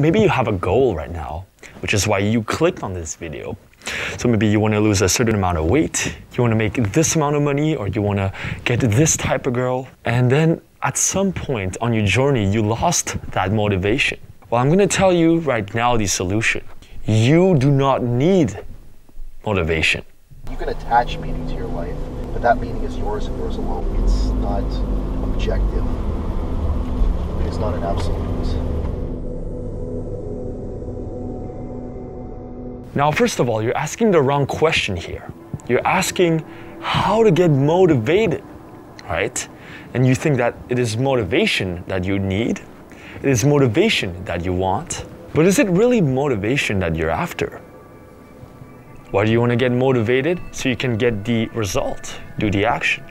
Maybe you have a goal right now, which is why you clicked on this video. So maybe you want to lose a certain amount of weight, you want to make this amount of money, or you want to get this type of girl. And then at some point on your journey, you lost that motivation. Well, I'm going to tell you right now the solution. You do not need motivation. You can attach meaning to your life, but that meaning is yours and yours alone. It's not objective. It's not an absolute. Now, first of all, you're asking the wrong question here. You're asking how to get motivated, right? And you think that it is motivation that you need, it is motivation that you want. But is it really motivation that you're after? Why do you want to get motivated? So you can get the result, do the action.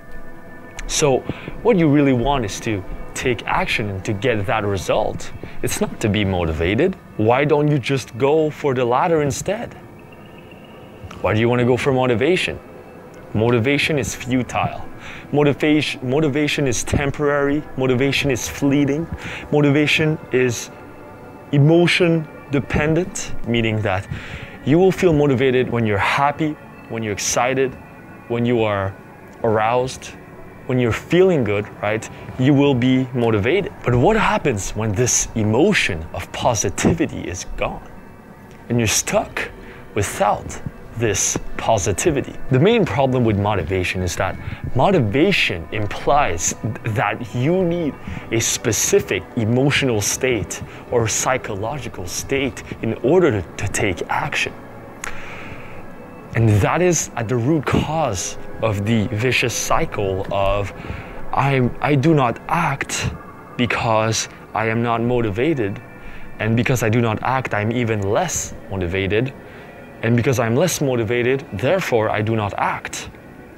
So, what you really want is to take action to get that result. It's not to be motivated. Why don't you just go for the latter instead? Why do you want to go for motivation? Motivation is futile. Motivation, motivation is temporary. Motivation is fleeting. Motivation is emotion dependent, meaning that you will feel motivated when you're happy, when you're excited, when you are aroused, when you're feeling good, right, you will be motivated. But what happens when this emotion of positivity is gone and you're stuck without this positivity? The main problem with motivation is that motivation implies that you need a specific emotional state or psychological state in order to, take action. And that is at the root cause of the vicious cycle of I, I do not act because I am not motivated. And because I do not act, I'm even less motivated. And because I'm less motivated, therefore I do not act.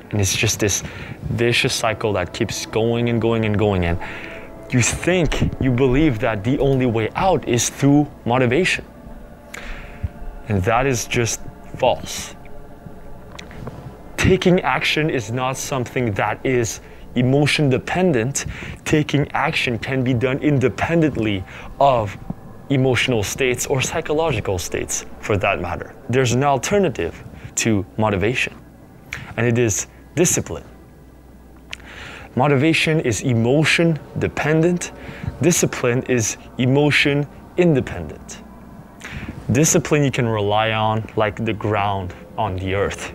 And it's just this vicious cycle that keeps going and going and going. And you think, you believe that the only way out is through motivation. And that is just false taking action is not something that is emotion dependent. Taking action can be done independently of emotional states or psychological states for that matter. There's an alternative to motivation, and it is discipline. Motivation is emotion dependent, discipline is emotion independent. Discipline you can rely on like the ground on the earth.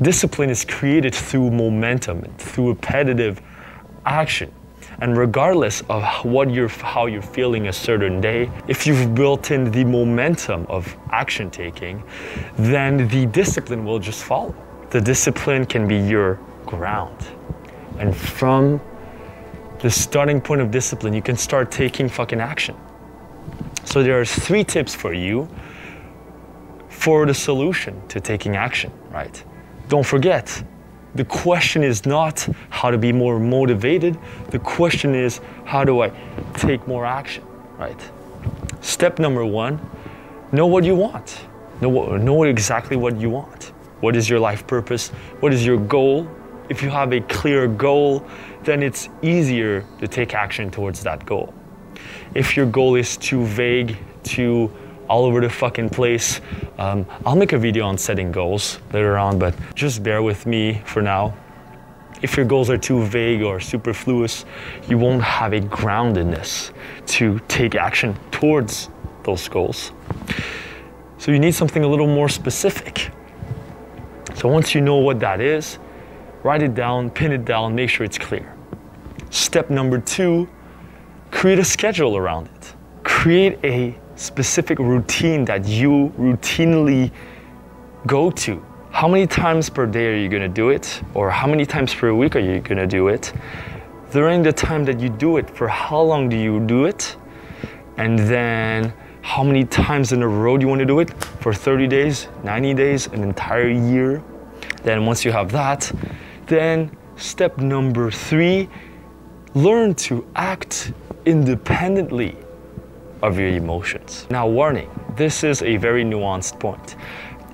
Discipline is created through momentum, through repetitive action. And regardless of what you're, how you're feeling a certain day, if you've built in the momentum of action taking, then the discipline will just follow. The discipline can be your ground. And from the starting point of discipline, you can start taking fucking action. So there are three tips for you for the solution to taking action, right? Don't forget, the question is not how to be more motivated. The question is how do I take more action, right? Step number one, know what you want. Know, know exactly what you want. What is your life purpose? What is your goal? If you have a clear goal, then it's easier to take action towards that goal. If your goal is too vague, too all over the fucking place. Um, I'll make a video on setting goals later on, but just bear with me for now. If your goals are too vague or superfluous, you won't have a groundedness to take action towards those goals. So you need something a little more specific. So once you know what that is, write it down, pin it down, make sure it's clear. Step number two, create a schedule around it. Create a specific routine that you routinely go to. How many times per day are you going to do it? Or how many times per week are you going to do it? During the time that you do it, for how long do you do it? And then how many times in a row do you want to do it? For 30 days, 90 days, an entire year? Then once you have that, then step number three, learn to act independently of your emotions. Now, warning this is a very nuanced point.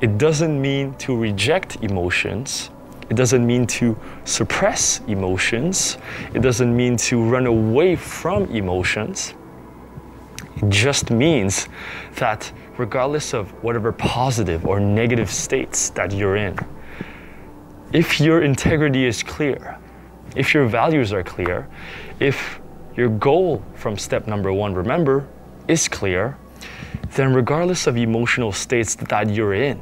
It doesn't mean to reject emotions. It doesn't mean to suppress emotions. It doesn't mean to run away from emotions. It just means that regardless of whatever positive or negative states that you're in, if your integrity is clear, if your values are clear, if your goal from step number one, remember, is clear, then regardless of emotional states that you're in,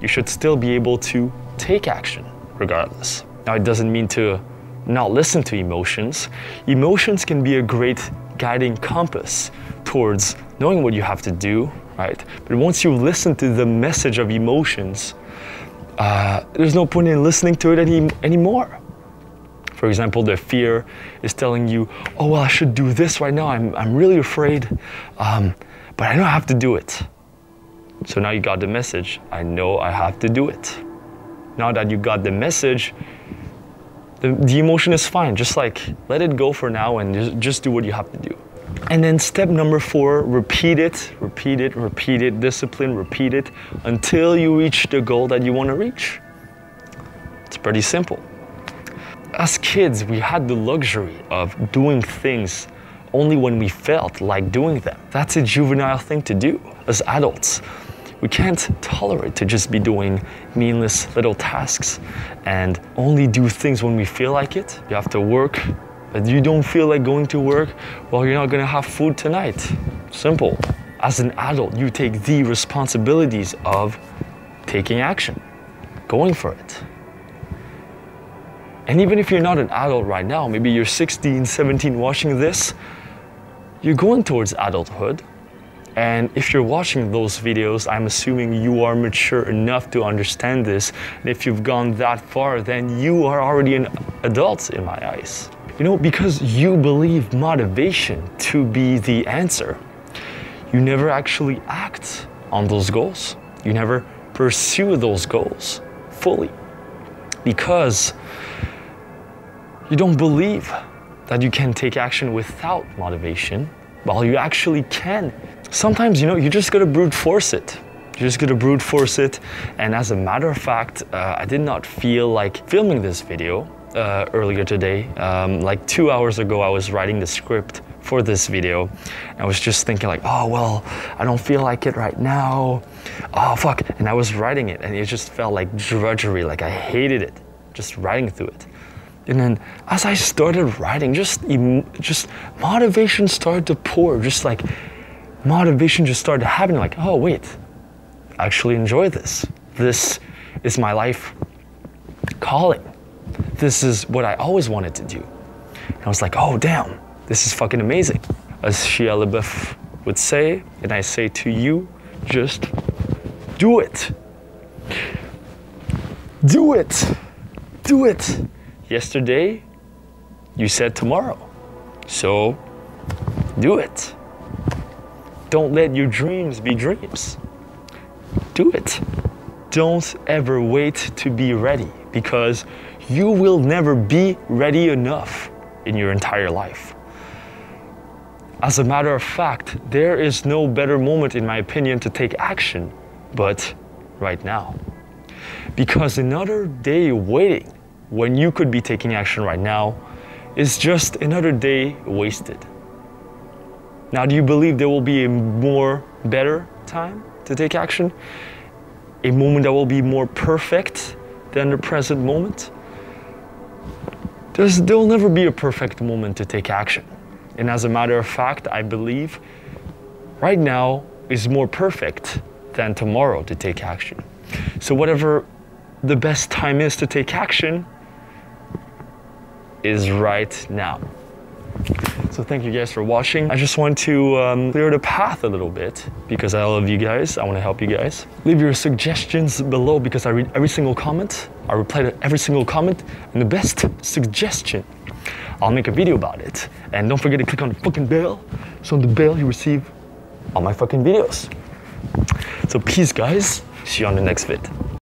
you should still be able to take action regardless. Now, it doesn't mean to not listen to emotions. Emotions can be a great guiding compass towards knowing what you have to do, right? But once you listen to the message of emotions, uh, there's no point in listening to it any, anymore. For example, the fear is telling you, oh, well, I should do this right now. I'm, I'm really afraid, um, but I know I have to do it. So now you got the message. I know I have to do it. Now that you got the message, the, the emotion is fine. Just like let it go for now and just, just do what you have to do. And then step number four, repeat it, repeat it, repeat it, discipline, repeat it until you reach the goal that you want to reach. It's pretty simple. As kids, we had the luxury of doing things only when we felt like doing them. That's a juvenile thing to do. As adults, we can't tolerate to just be doing meaningless little tasks and only do things when we feel like it. You have to work, but you don't feel like going to work, well, you're not gonna have food tonight. Simple. As an adult, you take the responsibilities of taking action, going for it. And even if you're not an adult right now, maybe you're 16, 17 watching this, you're going towards adulthood. And if you're watching those videos, I'm assuming you are mature enough to understand this. And if you've gone that far, then you are already an adult in my eyes. You know, because you believe motivation to be the answer, you never actually act on those goals. You never pursue those goals fully because you don't believe that you can take action without motivation, while you actually can. Sometimes, you know, you just gotta brute force it. You're just gotta brute force it. And as a matter of fact, uh, I did not feel like filming this video uh, earlier today. Um, like two hours ago, I was writing the script for this video. I was just thinking like, oh, well, I don't feel like it right now. Oh, fuck. And I was writing it and it just felt like drudgery. Like I hated it, just writing through it. And then as I started writing, just, just motivation started to pour, just like motivation just started happening like, oh, wait, I actually enjoy this. This is my life calling. This is what I always wanted to do. And I was like, oh, damn, this is fucking amazing. As Shia LaBeouf would say, and I say to you, just do it. Do it. Do it. Yesterday, you said tomorrow. So, do it. Don't let your dreams be dreams. Do it. Don't ever wait to be ready because you will never be ready enough in your entire life. As a matter of fact, there is no better moment, in my opinion, to take action but right now. Because another day waiting when you could be taking action right now is just another day wasted. Now, do you believe there will be a more better time to take action? A moment that will be more perfect than the present moment? There's, there will never be a perfect moment to take action. And as a matter of fact, I believe right now is more perfect than tomorrow to take action. So, whatever the best time is to take action is right now. So thank you guys for watching. I just want to um, clear the path a little bit because I love you guys. I want to help you guys. Leave your suggestions below because I read every single comment. I reply to every single comment. And the best suggestion, I'll make a video about it. And don't forget to click on the fucking bell. So on the bell you receive all my fucking videos. So peace guys. See you on the next vid.